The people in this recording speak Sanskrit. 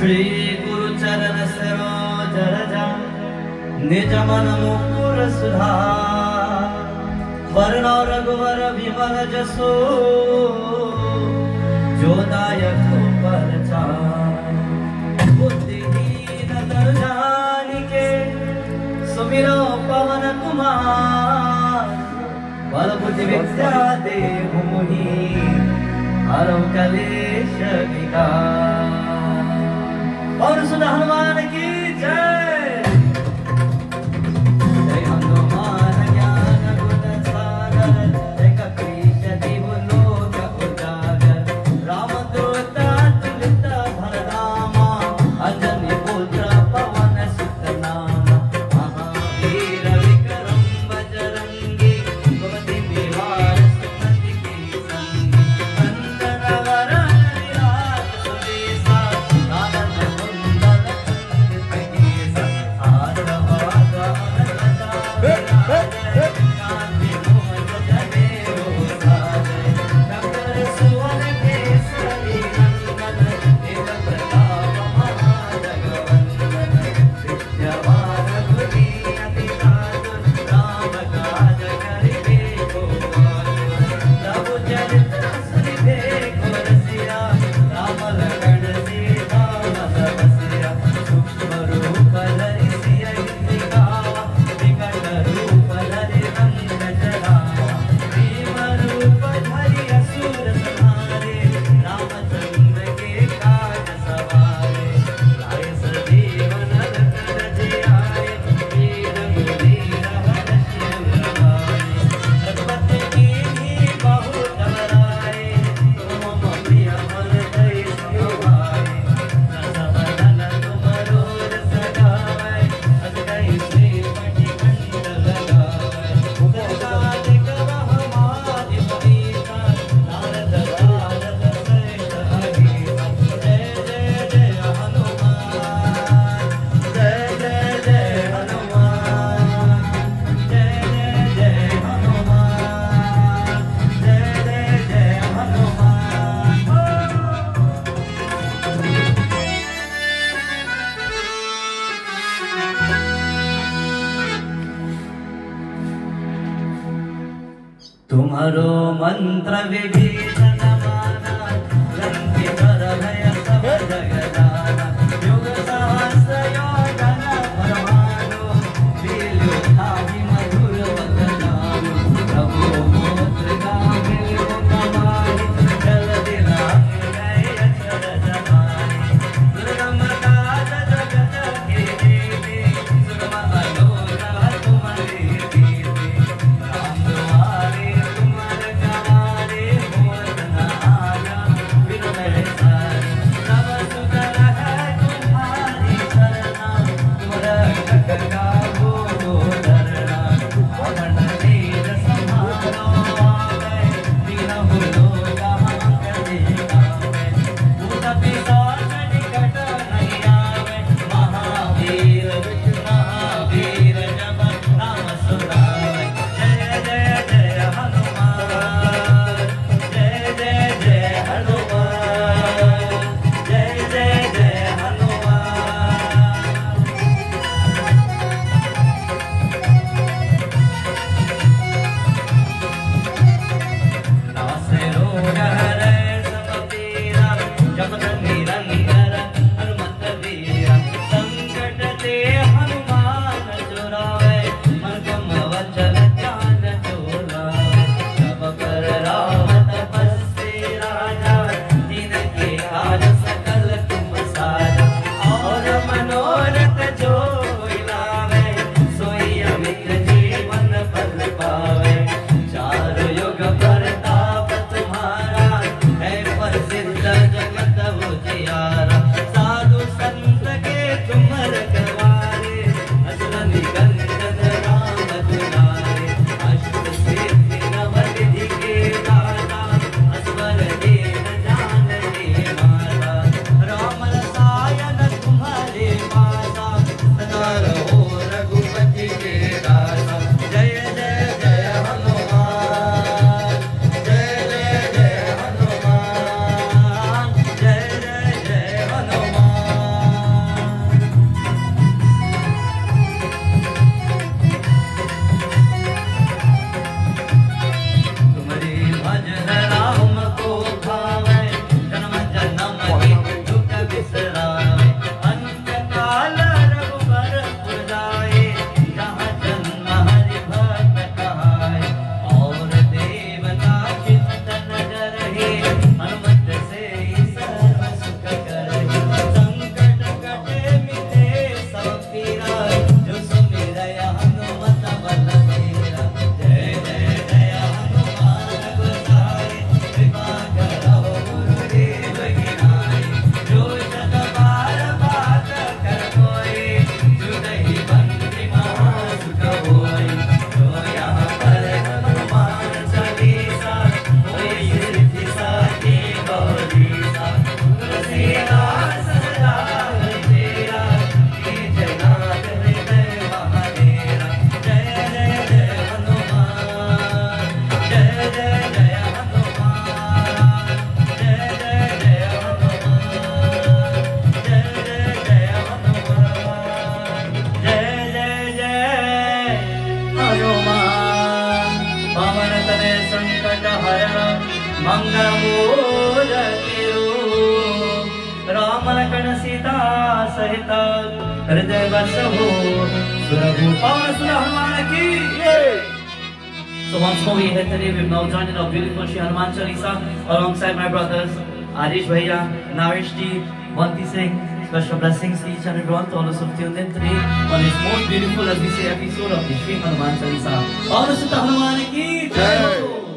श्री गुरुचरण सरोजर ज निज मनमुर सुहासुदाय बुद्धि सुमिरो पवन कुमार बल बुद्धि विद्या देवमुही हर विकार और सुन हनुमान की जय। तुम्हारो मंत्र विभीषण। हृदय बसहो सुरभु पवन की So once more we are here today, we've now joined in our beautiful Shri Hanuman Chalisa alongside my brothers Arish Bhaiya, Naresh Ji, Banti Singh. Special blessings to each and everyone to all those who've tuned in today on this most beautiful, as we say, episode of the Shri Hanuman Chalisa. All the Sutta Hanuman ki Jai!